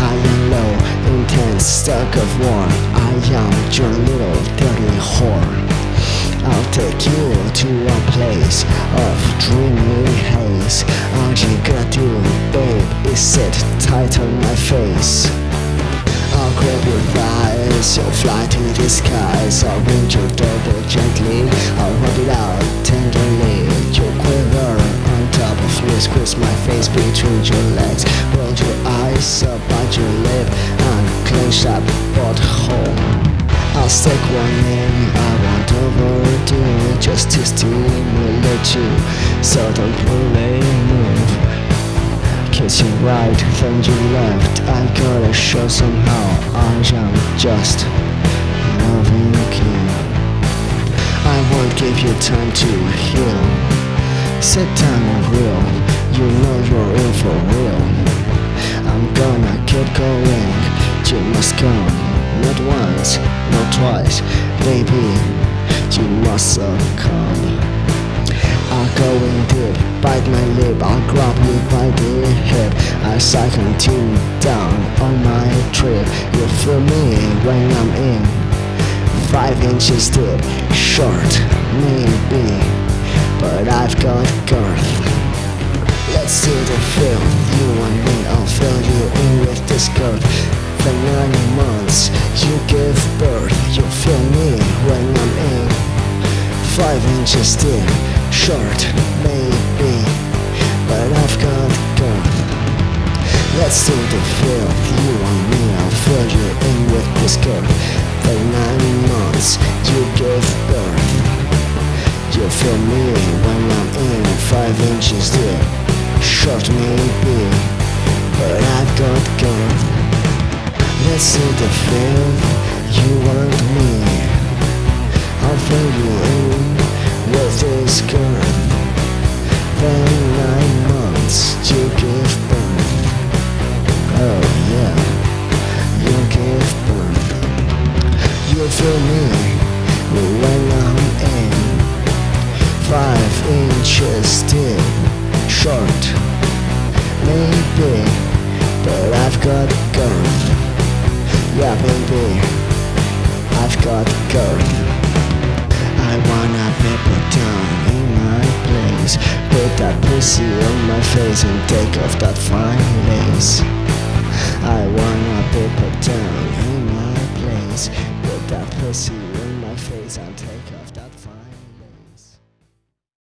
high and low Intense, stuck of war. I am your little dirty whore. I'll take you to a place of dreamy haze. All you gotta do, babe, is sit tight on my face. I'll grab your thighs, you'll fly to the skies. I'll ring your doorbell gently, I'll rub it out clench that butthole. I'll stick one in, I won't overdo it Just to stimulate you, so don't play move kiss you right, then you left. I gotta show somehow I am just loving you. I won't give you time to heal. Sit down and real You know you're in for real. I'm gonna get going You must come. Not once, not twice. Baby, you must uh, succumb I'll go in deep, bite my lip, I'll grab you by the hip. As I continue down on my trip. You feel me when I'm in Five inches deep, short, maybe But I've got girth. Let's do the film, you and me, I'll fill you in with this girth For nine months, you give birth You feel me when I'm in Five inches deep short, maybe, but I've got girth. Let's do the field, you and me, I'll fill you in with this girth. For nine months, you give birth. You feel me when I'm in five inches deep. Short maybe, but I've got girth. Do the field, you want me. I'll fill you in with this girth Then nine months to give birth. Oh yeah, you give birth. You feel me when I'm in. Five inches deep, short Maybe, Yeah baby, I've got girth I wanna put down in my place. Put that pussy on my face and take off that fine lace. I wanna put down in my place. Put that pussy on my face and